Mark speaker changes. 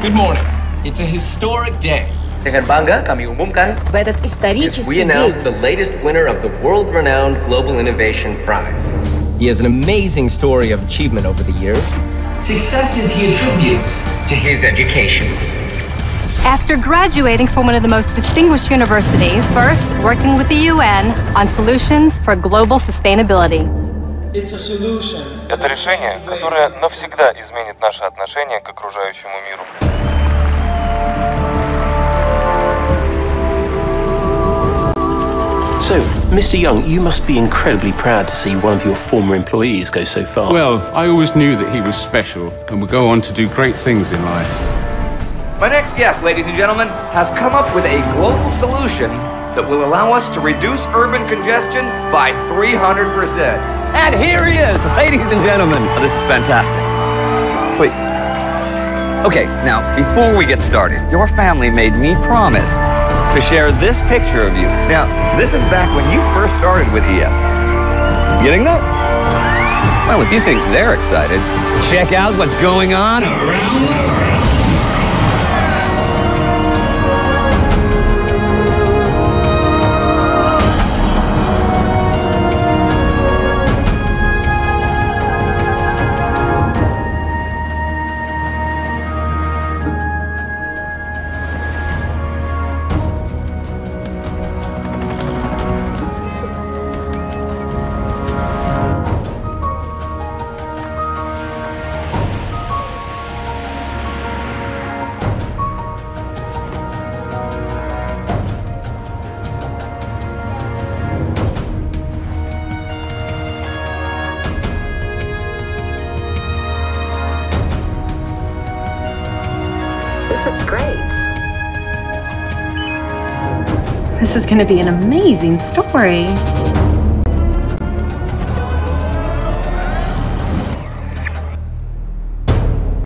Speaker 1: Good morning. It's a historic day.
Speaker 2: Dengan bangga kami umumkan we announce the latest winner of the world-renowned Global Innovation Prize.
Speaker 1: He has an amazing story of achievement over the years.
Speaker 3: Successes he attributes
Speaker 2: to his education.
Speaker 4: After graduating from one of the most distinguished universities, first working with the UN on solutions for global sustainability.
Speaker 3: It's a solution.
Speaker 5: Это решение, которое навсегда изменит наше отношение к окружающему миру.
Speaker 6: So, Mr. Young, you must be incredibly proud to see one of your former employees go so far.
Speaker 7: Well, I always knew that he was special and would go on to do great things in life.
Speaker 8: My next guest, ladies and gentlemen, has come up with a global solution that will allow us to reduce urban congestion by 300%.
Speaker 9: And here he is, ladies and gentlemen. Oh, this is fantastic. Wait. Okay, now, before we get started, your family made me promise to share this picture of you. Now, this is back when you first started with EF. Getting that? Well, if you think they're excited, check out what's going on around the world.
Speaker 10: This looks great.
Speaker 4: This is going to be an amazing story.